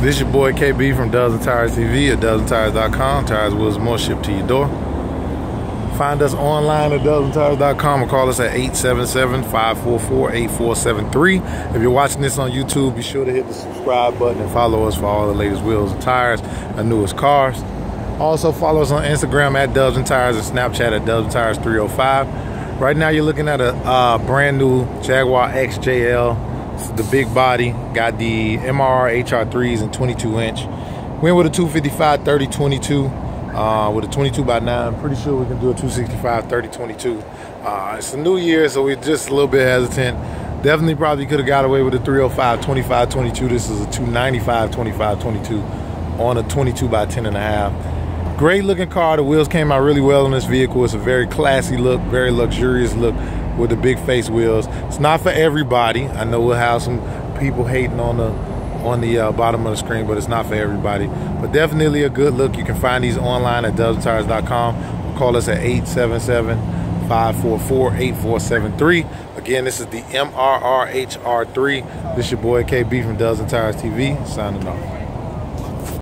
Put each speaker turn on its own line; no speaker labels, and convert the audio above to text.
This your boy KB from and Tires TV at dubsandtires.com. Tires, wheels, more shipped to your door. Find us online at dubsandtires.com or call us at 877-544-8473. If you're watching this on YouTube, be sure to hit the subscribe button and follow us for all the latest wheels and tires and newest cars. Also follow us on Instagram at and Tires and Snapchat at and Tires 305. Right now you're looking at a uh, brand new Jaguar XJL the big body. Got the MRR HR3s and 22 inch. Went with a 255 30 22 uh, with a 22 by 9. Pretty sure we can do a 265 30 22. Uh, it's a new year, so we're just a little bit hesitant. Definitely probably could have got away with a 305 25 22. This is a 295 25 22 on a 22 by 10 and a half. Great looking car. The wheels came out really well on this vehicle. It's a very classy look, very luxurious look with the big face wheels. It's not for everybody. I know we'll have some people hating on the on the uh, bottom of the screen, but it's not for everybody. But definitely a good look. You can find these online at dubsandtires.com. Call us at 877-544-8473. Again, this is the MRRHR3. This is your boy KB from and Tires TV, signing off.